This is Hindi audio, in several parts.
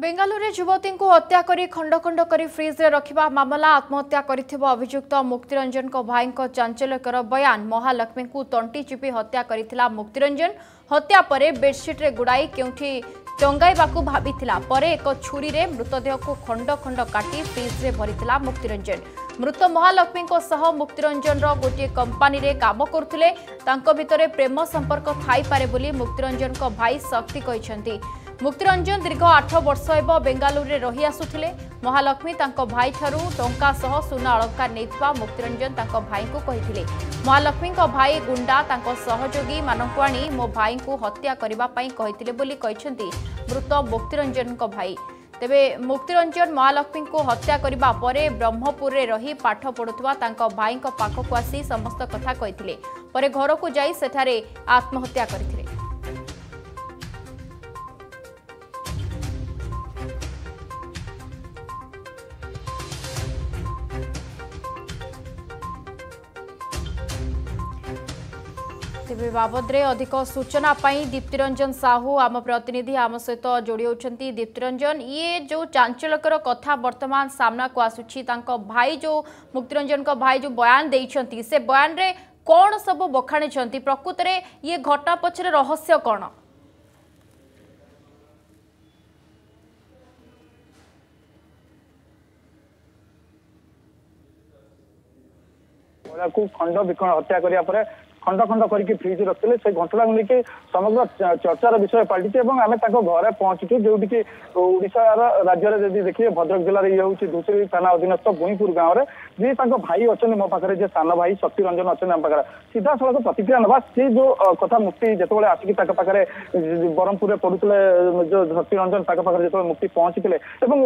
बेङ्गाालु जुवती हत्या खण्ड खड गरि फ्रिज्रे मामला आत्महत्या गरि मुक्तिरंजन को भाइको चाञ्चल्य बयान महालक्ष्मीको ति चिपि हत्या मुक्तिरञ्जन हत्या बेडसिट्रे गुडाइ के भाला छुरी मृतदेहको खण्ड काटि फ्रिजले भरिस मुक्तिरञ्जन मृत महालक्ष्मीको सह मुक्तिरञ्जन र गोट कम्पानीले काम गर्ुले त भेम सम्पर्क ठाइपे पनि मुक्तिरञ्जनको भाइ शक्ति ମୁକ୍ତିରଞ୍ଜନ ଦୀର୍ଘ ଆଠ ବର୍ଷ ହେବ ବେଙ୍ଗାଲୁରୁରେ ରହି ଆସୁଥିଲେ ମହାଲକ୍ଷ୍ମୀ ତାଙ୍କ ଭାଇଠାରୁ ଟଙ୍କା ସହ ସୁନା ଅଳଙ୍କାର ନେଇଥିବା ମୁକ୍ତିରଞ୍ଜନ ତାଙ୍କ ଭାଇଙ୍କୁ କହିଥିଲେ ମହାଲକ୍ଷ୍ମୀଙ୍କ ଭାଇ ଗୁଣ୍ଡା ତାଙ୍କ ସହଯୋଗୀମାନଙ୍କୁ ଆଣି ମୋ ଭାଇଙ୍କୁ ହତ୍ୟା କରିବା ପାଇଁ କହିଥିଲେ ବୋଲି କହିଛନ୍ତି ମୃତ ମୁକ୍ତିରଞ୍ଜନଙ୍କ ଭାଇ ତେବେ ମୁକ୍ତିରଞ୍ଜନ ମହାଲକ୍ଷ୍ମୀଙ୍କୁ ହତ୍ୟା କରିବା ପରେ ବ୍ରହ୍ମପୁରରେ ରହି ପାଠ ପଢ଼ୁଥିବା ତାଙ୍କ ଭାଇଙ୍କ ପାଖକୁ ଆସି ସମସ୍ତ କଥା କହିଥିଲେ ପରେ ଘରକୁ ଯାଇ ସେଠାରେ ଆତ୍ମହତ୍ୟା କରିଥିଲେ ତେବେ ବାବଦରେ ଅଧିକ ସୂଚନା ପାଇଁ ଦୀପ୍ତିରଞ୍ଜନ ସାହୁ ଆମ ପ୍ରତିନିଧି ଆମ ସହିତ ଯୋଡ଼ି ହେଉଛନ୍ତି ଦୀପ୍ତିରଞ୍ଜନ ଇଏ ଯେଉଁ ଚାଞ୍ଚଲ୍ୟକର କଥା ବର୍ତ୍ତମାନ ସାମ୍ନାକୁ ଆସୁଛି ତାଙ୍କ ଭାଇ ଯେଉଁ ମୁକ୍ତିରଞ୍ଜନଙ୍କ ଭାଇ ଯେଉଁ ବୟାନ ଦେଇଛନ୍ତି ସେ ବୟାନରେ କ'ଣ ସବୁ ବଖାଣିଛନ୍ତି ପ୍ରକୃତରେ ଇଏ ଘଟଣା ପଛରେ ରହସ୍ୟ କ'ଣ ଖଣ୍ଡ ବିଖଣ୍ଡ ହତ୍ୟା କରିବା ପରେ খণ্ড খণ্ড করিকি ফ্রিজ রাখলে সেই ঘটনাকে নিয়ে সমগ্র চর্চার বিষয় পাল্টিছে এবং আমি তাঁর ঘরে পৌঁছিছু যেটিকি ওড়িশার রাজ্যের যদি দেখবে ভদ্রক জেলার ইয়ে হচ্ছে ধূসরি থানা অধীনস্থ বুইপুর গাঁরে যে তাঁর ভাই অনেক মো পাখে যে সান ভাই শক্তিরঞ্জন অনেক আম পাখে সিধাসলখ প্রতিক্রিয়া নেওয়া সে যে কথা মুক্তি যেতবে আসিকি তাঁর পাখে ব্রহ্মপুরে পড়ুলে যে শক্তিরঞ্জন তাঁর পাখে যেত মুক্তি পৌঁছিলে এবং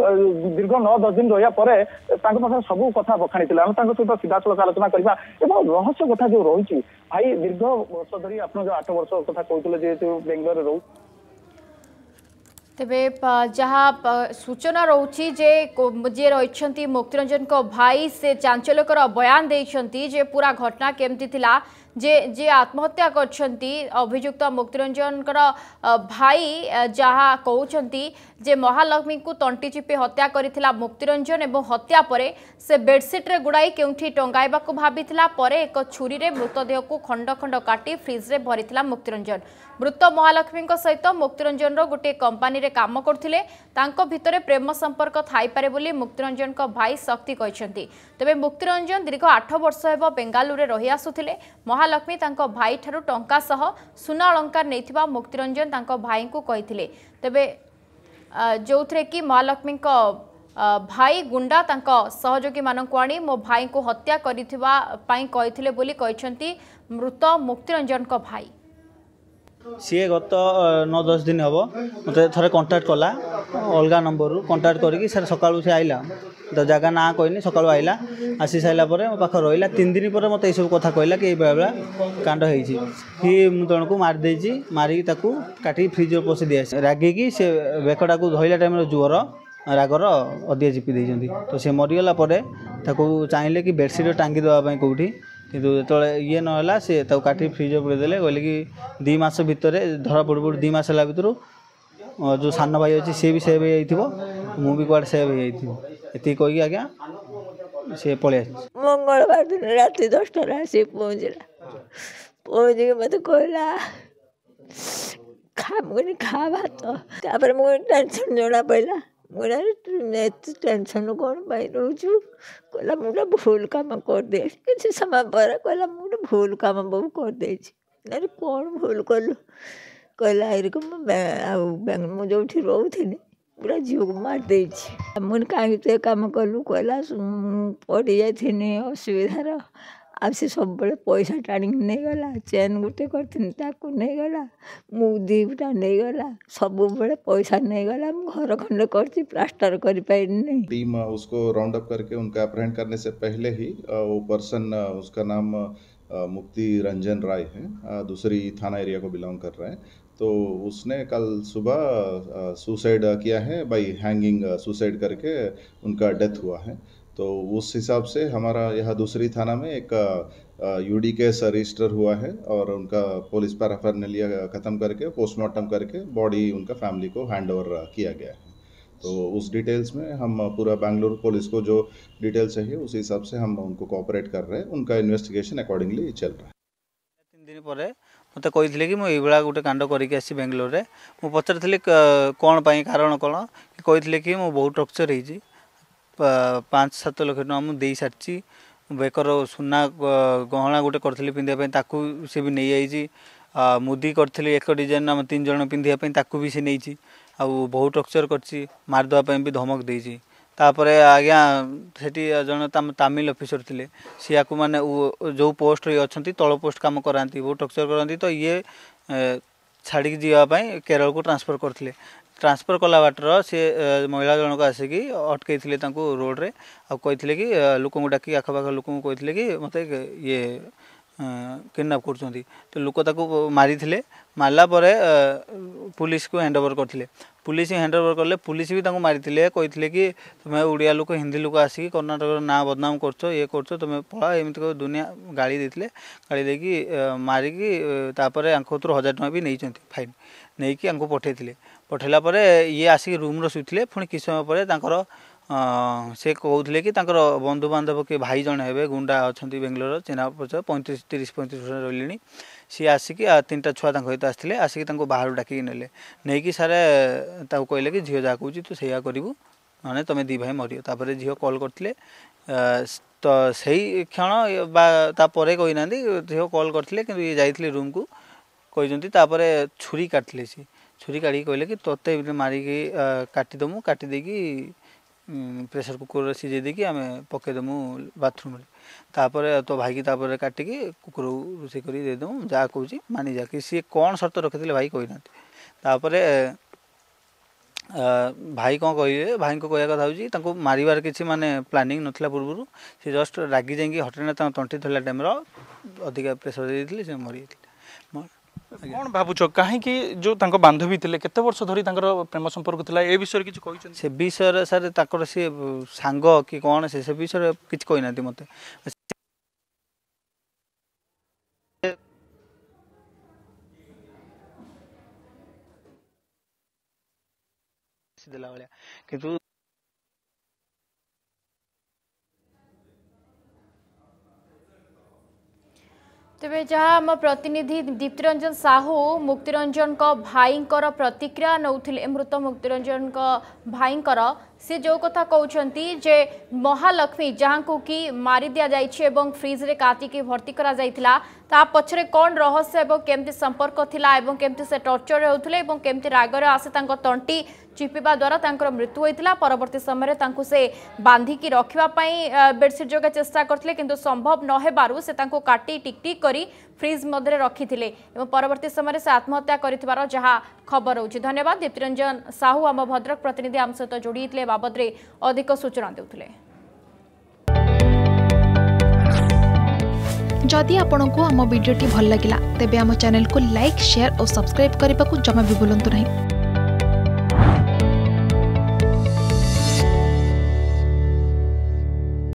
দীর্ঘ ন দশ দিন রহা পরে তাঁর পাখে সবু কথা বখাণি আমি তাঁর সহ সিধাসলখ আলোচনা করা এবং রহস্য কথা যে রয়েছে ভাই दीर्घ वर्ष धरी आप आठ वर्ष कथा कहते जेहतु बेंगलोर रो तेब जहाँ सूचना रोचे जे जे रही मुक्तिरंजन भाई से चांचल्यकर बयान देखते पूरा घटना केमती যে যে আত্মহত্যা করছেন অভিযুক্ত মুক্তিরঞ্জনকর ভাই যা কৌন যে মহালক্ষ্মী তন্টি চিপি হত্যা করে মুক্তিরঞ্জন এবং হত্যা পরে সে বেডসিট্রে গুড়াই কেউঠি টঙ্গাইবা ভাবি পরে এক ছুরী মৃতদেহ খণ্ড খণ্ড কাটি ফ্রিজ্রে ভরি মুক্তিরঞ্জন মৃত মহালক্ষ্মী সহিত মুক্তিরঞ্জনর গোটিয়ে কম্পানি কাম করুলে তাঁর ভিতরে প্রেম সম্পর্ক থাইপারে বলে মুক্তিরঞ্জন ভাই শক্তি কিন্তু তবে মুক্তিরঞ্জন দীর্ঘ আঠ বর্ষ হব বেঙ্গালুরে রহি আসুলে महालक्ष्मी भाई सह सुना अलंकार नहीं मुक्तिरंजन भाई को कही तेब जो थे कि महालक्ष्मी भाई गुंडा सहयोगी मान आनी मो भाई को हत्या करी कही मृत मुक्तिरंजन भाई ସିଏ ଗତ ନଅ ଦଶ ଦିନ ହେବ ମୋତେ ଥରେ କଣ୍ଟାକ୍ଟ କଲା ଅଲଗା ନମ୍ବରରୁ କଣ୍ଟାକ୍ଟ କରିକି ସାର୍ ସକାଳୁ ସେ ଆଇଲା ତ ଜାଗା ନାଁ କହିନି ସକାଳୁ ଆଇଲା ଆସି ସାରିଲା ପରେ ମୋ ପାଖରେ ରହିଲା ତିନି ଦିନ ପରେ ମୋତେ ଏଇସବୁ କଥା କହିଲା କି ଏଇ ବେଳେବେଳେ କାଣ୍ଡ ହେଇଛି ସିଏ ମୁଁ ଜଣକୁ ମାରିଦେଇଛି ମାରିକି ତାକୁ କାଟିକି ଫ୍ରିଜ୍ରେ ପଶି ଦିଆସି ରାଗିକି ସେ ବେକଟାକୁ ଧଇଲା ଟାଇମ୍ରେ ଜ୍ୱର ରାଗର ଅଧିଆ ଚିପି ଦେଇଛନ୍ତି ତ ସେ ମରିଗଲା ପରେ ତାକୁ ଚାହିଁଲେ କି ବେଡ଼ସିଟ୍ ଟାଙ୍ଗି ଦେବା ପାଇଁ କେଉଁଠି କିନ୍ତୁ ଯେତେବେଳେ ଇଏ ନହେଲା ସେ ତାକୁ କାଟିକି ଫ୍ରିଜ୍ରେ ପୁରେଇ ଦେଲେ କହିଲେ କି ଦୁଇ ମାସ ଭିତରେ ଧରା ପଡ଼ୁ ପଡ଼ୁ ଦୁଇ ମାସ ହେଲା ଭିତରୁ ଯେଉଁ ସାନ ଭାଇ ଅଛି ସିଏ ବି ସେଭ୍ ହେଇଯାଇଥିବ ମୁଁ ବି କୁଆଡ଼େ ସେଭ୍ ହେଇଯାଇଥିବି ଏତିକି କହିକି ଆଜ୍ଞା ସେ ପଳେଇ ଆସିଛି ମଙ୍ଗଳବାର ଦିନ ରାତି ଦଶଟାରେ ଆସିକି ପହଞ୍ଚିଲା ପହଞ୍ଚିକି ମୋତେ କହିଲା ଖା ମୁଁ କହିଲି ଖା ଭାତ ତାପରେ ମୁଁ ଟେନସନ୍ ଜଣା ପଡ଼ିଲା ମୁଁ ଏତେ ଟେନସନ୍ କ'ଣ ପାଇଁ ରହୁଛୁ କହିଲା ମୁଁ ଗୋଟେ ଭୁଲ କାମ କରିଦେଇଛି କିଛି ସମୟ ପରେ କହିଲା ମୁଁ ଗୋଟେ ଭୁଲ କାମ ବୋଉ କରିଦେଇଛି ନାଇଁ କ'ଣ ଭୁଲ କଲୁ କହିଲା ଆଇରିକୁ ମୁଁ ଆଉ ମୁଁ ଯେଉଁଠି ରହୁଥିଲି ପୁରା ଝିଅକୁ ମାରିଦେଇଛି ମୁଁ କାହିଁକି ତୁ ଏ କାମ କଲୁ କହିଲା ପଡ଼ିଯାଇଥିନି ଅସୁବିଧାର आ सब पैसा ଟାଣିକି चेन ଚେନ୍ ଗୋଟେ କରିଥିଲି ତାକୁ ନେଇଗଲା नहींगला ଗୋଟା ନେଇଗଲା ସବୁବେଳେ ପଇସା ନେଇଗଲା ମୁଁ ଘର प्लास्टर कर उसको राउंड अप करके उनका अपहरण करने से पहले ही वो पर्सन उसका नाम मुक्ति रंजन राय है दूसरी थाना एरिया को बिलोंग कर रहे हैं तो उसने कल सुबह सुसाइड किया है बाई हैंगिंग सुसाइड करके उनका डेथ हुआ है तो उस हिसाब से हमारा यहाँ दूसरी थाना में एक यूडी केस रजिस्टर हुआ है और उनका पुलिस पर रेफर ने लिया ख़त्म करके पोस्टमार्टम करके बॉडी उनका फैमिली को हैंड ओवर किया गया है तो उस डिटेल्स में हम पूरा बैंगलोर पुलिस को जो डिटेल्स चाहिए उस हिसाब से हम उनको कॉपरेट कर रहे हैं उनका इन्वेस्टिगेशन अकॉर्डिंगली चल रहा है तीन दिन पर कही କହିଥିଲେ कि ମୁଁ गोटे कांड କାଣ୍ଡ बांग्लोर में ବାଙ୍ଗଲୋରରେ ମୁଁ ପଚାରିଥିଲି कौन ପାଇଁ କାରଣ कि କହିଥିଲେ କି ମୁଁ ବହୁତ ପାଞ୍ଚ ସାତ ଲକ୍ଷ ଟଙ୍କା ମୁଁ ଦେଇସାରିଛି ବେକର ସୁନା ଗହଣା ଗୋଟେ କରିଥିଲି ପିନ୍ଧିବା ପାଇଁ ତାକୁ ସେ ବି ନେଇଯାଇଛି ମୁଦି କରିଥିଲି ଏକ ଡିଜାଇନ୍ ଆମେ ତିନି ଜଣ ପିନ୍ଧିବା ପାଇଁ ତାକୁ ବି ସେ ନେଇଛି ଆଉ ବହୁ ଟର୍ଚର୍ କରିଛି ମାରିଦେବା ପାଇଁ ବି ଧମକ ଦେଇଛି ତାପରେ ଆଜ୍ଞା ସେଠି ଜଣେ ତାମିଲ ଅଫିସର ଥିଲେ ସିଏ ଆକୁ ମାନେ ଯେଉଁ ପୋଷ୍ଟରେ ଅଛନ୍ତି ତଳ ପୋଷ୍ଟ କାମ କରାନ୍ତି ବହୁତ ଟର୍ଚର୍ କରନ୍ତି ତ ଇଏ ଛାଡ଼ିକି ଯିବା ପାଇଁ କେରଳକୁ ଟ୍ରାନ୍ସଫର୍ କରିଥିଲେ ट्रांसफर कला बाटर सी महिला जनक आसिक अटकई रोड्रे कि लोक डाक आखपाख लोक कि मत ये କିଡ଼ନାପ୍ କରୁଛନ୍ତି ତ ଲୋକ ତାକୁ ମାରିଥିଲେ ମାରିଲା ପରେ ପୁଲିସକୁ ହ୍ୟାଣ୍ଡ ଓଭର କରିଥିଲେ ପୁଲିସ ହ୍ୟାଣ୍ଡ ଓଭର କଲେ ପୁଲିସ ବି ତାଙ୍କୁ ମାରିଥିଲେ କହିଥିଲେ କି ତୁମେ ଓଡ଼ିଆ ଲୋକ ହିନ୍ଦୀ ଲୋକ ଆସିକି କର୍ଣ୍ଣାଟକର ନାଁ ବଦନାମ କରୁଛ ଇଏ କରୁଛ ତୁମେ ପଳା ଏମିତି ଦୁନିଆ ଗାଳି ଦେଇଥିଲେ ଗାଳି ଦେଇକି ମାରିକି ତାପରେ ଆଙ୍କ କତୁରୁ ହଜାର ଟଙ୍କା ବି ନେଇଛନ୍ତି ଫାଇନ୍ ନେଇକି ଆଙ୍କୁ ପଠାଇଥିଲେ ପଠାଇଲା ପରେ ଇଏ ଆସିକି ରୁମ୍ରେ ଶୋଇଥିଲେ ପୁଣି କିଛି ସମୟ ପରେ ତାଙ୍କର ସେ କହୁଥିଲେ କି ତାଙ୍କର ବନ୍ଧୁବାନ୍ଧବ କିଏ ଭାଇ ଜଣେ ହେବେ ଗୁଣ୍ଡା ଅଛନ୍ତି ବେଙ୍ଗଲୋର ଚିହ୍ନା ପରିଚୟ ପଇଁତିରିଶ ତିରିଶ ପଇଁତିରିଶ ବର୍ଷ ରହିଲେଣି ସିଏ ଆସିକି ତିନିଟା ଛୁଆ ତାଙ୍କ ସହିତ ଆସିଥିଲେ ଆସିକି ତାଙ୍କୁ ବାହାରୁ ଡାକିକି ନେଲେ ନେଇକି ସାରେ ତାକୁ କହିଲେ କି ଝିଅ ଯାହା କହୁଛି ତୁ ସେଇଆ କରିବୁ ନହେଲେ ତୁମେ ଦୁଇ ଭାଇ ମରିବ ତାପରେ ଝିଅ କଲ୍ କରିଥିଲେ ତ ସେଇ କ୍ଷଣ ବା ତାପରେ କହିନାହାନ୍ତି ଝିଅ କଲ୍ କରିଥିଲେ କିନ୍ତୁ ଇଏ ଯାଇଥିଲେ ରୁମ୍କୁ କହିଛନ୍ତି ତାପରେ ଛୁରୀ କାଟିଥିଲେ ସିଏ ଛୁରୀ କାଢ଼ିକି କହିଲେ କି ତୋତେ ମାରିକି କାଟିଦେବୁ କାଟିଦେଇକି ପ୍ରେସର୍ କୁକର୍ରେ ସିଝେଇ ଦେଇକି ଆମେ ପକେଇଦେମୁ ବାଥରୁମ୍ରେ ତାପରେ ତୋ ଭାଇକି ତାପରେ କାଟିକି କୁକୁରକୁ ରୋଷେଇ କରିକି ଦେଇଦେମୁ ଯାହା କହୁଛି ମାନି ଯାକି ସିଏ କ'ଣ ସର୍ତ୍ତ ରଖିଥିଲେ ଭାଇ କହିନାହାନ୍ତି ତାପରେ ଭାଇ କ'ଣ କହିଲେ ଭାଇଙ୍କ କହିବା କଥା ହେଉଛି ତାଙ୍କୁ ମାରିବାର କିଛି ମାନେ ପ୍ଲାନିଂ ନଥିଲା ପୂର୍ବରୁ ସେ ଜଷ୍ଟ ରାଗି ଯାଇକି ହଟେନା ତାଙ୍କ ତଣ୍ଟି ଧରିଲା ଟାଇମ୍ର ଅଧିକା ପ୍ରେସର୍ ଦେଇଦେଇଥିଲେ ସେ ମରିଯାଇଥିଲେ କ'ଣ ଭାବୁଛ କାହିଁକି ଯେଉଁ ତାଙ୍କ ବାନ୍ଧବୀ ଥିଲେ କେତେ ବର୍ଷ ଧରି ତାଙ୍କର ପ୍ରେମ ସମ୍ପର୍କ ଥିଲା ଏ ବିଷୟରେ କିଛି କହିଛନ୍ତି ସେ ବିଷୟରେ ସାର୍ ତାଙ୍କର ସିଏ ସାଙ୍ଗ କି କ'ଣ ସେ ସେ ବିଷୟରେ କିଛି କହିନାହାନ୍ତି ମୋତେ ଦେଲା ଭଳିଆ କିନ୍ତୁ ତେବେ ଯାହା ଆମ ପ୍ରତିନିଧି ଦୀପ୍ତିରଞ୍ଜନ ସାହୁ ମୁକ୍ତିରଞ୍ଜନଙ୍କ ଭାଇଙ୍କର ପ୍ରତିକ୍ରିୟା ନେଉଥିଲେ ମୃତ ମୁକ୍ତିରଞ୍ଜନଙ୍କ ଭାଇଙ୍କର ସେ ଯେଉଁ କଥା କହୁଛନ୍ତି ଯେ ମହାଲକ୍ଷ୍ମୀ ଯାହାଙ୍କୁ କି ମାରି ଦିଆଯାଇଛି ଏବଂ ଫ୍ରିଜ୍ରେ କାତିକି ଭର୍ତ୍ତି କରାଯାଇଥିଲା ତା ପଛରେ କ'ଣ ରହସ୍ୟ ଏବଂ କେମିତି ସମ୍ପର୍କ ଥିଲା ଏବଂ କେମିତି ସେ ଟର୍ଚର ହେଉଥିଲେ ଏବଂ କେମିତି ରାଗରେ ଆସି ତାଙ୍କ ତଣ୍ଟି चिपिबा द्वारा तांकर मृत्यु होइतिला परवर्ती समय रे तांकु से बांधी की रखिबा पई बेडशीट जोगा चेष्टा करथले किंतु संभव न हेबारु से तांकु काटी टिकटिक करी फ्रिज मध्ये रखिथिले एवं परवर्ती समय रे से आत्महत्या करथिबार जहां खबर होछि धन्यवाद दीप्तरंजन साहू हम भद्रक प्रतिनिधि हम सहित जोडीतले बाबत रे अधिक सूचना देउथले जदि आपण आम भिड्टे भल लगा तेब चैनल को लाइक शेयर और सब्सक्राइब करने को जमा भी भूलु ना